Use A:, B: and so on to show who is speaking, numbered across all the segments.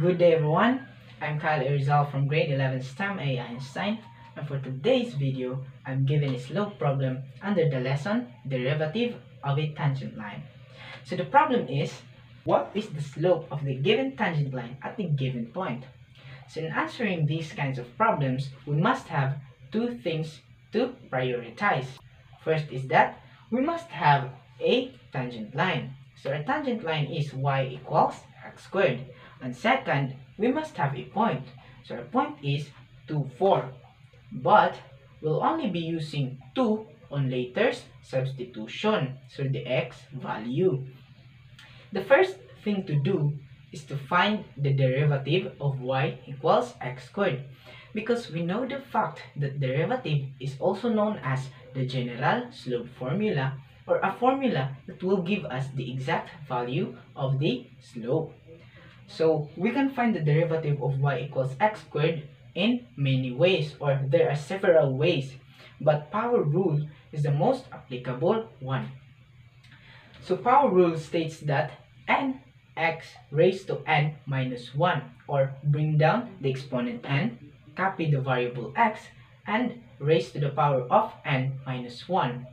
A: Good day everyone, I'm Kyle Rizal from grade 11 STEM A Einstein and for today's video, I'm given a slope problem under the lesson Derivative of a Tangent Line. So the problem is, what is the slope of the given tangent line at the given point? So in answering these kinds of problems, we must have two things to prioritize. First is that we must have a tangent line. So a tangent line is y equals x squared. And second, we must have a point. So our point is 2, 4. But we'll only be using 2 on later's substitution. So the x value. The first thing to do is to find the derivative of y equals x squared because we know the fact that derivative is also known as the general slope formula or a formula that will give us the exact value of the slope. So we can find the derivative of y equals x squared in many ways or there are several ways but power rule is the most applicable one. So power rule states that n x raised to n minus 1 or bring down the exponent n, copy the variable x, and raise to the power of n minus 1.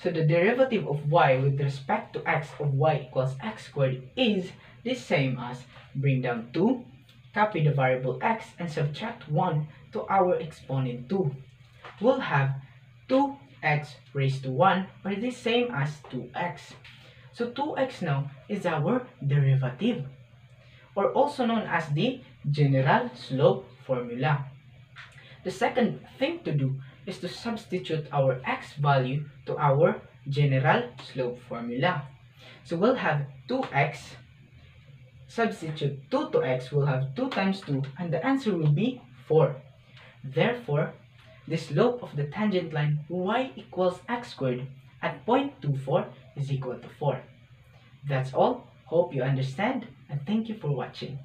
A: So the derivative of y with respect to x of y equals x squared is the same as bring down 2, copy the variable x, and subtract 1 to our exponent 2. We'll have 2x raised to 1 or the same as 2x. So 2x now is our derivative or also known as the general slope formula. The second thing to do is to substitute our x value to our general slope formula. So we'll have 2x, substitute 2 to x, we'll have 2 times 2, and the answer will be 4. Therefore, the slope of the tangent line y equals x squared at 0.24 is equal to 4. That's all. Hope you understand and thank you for watching.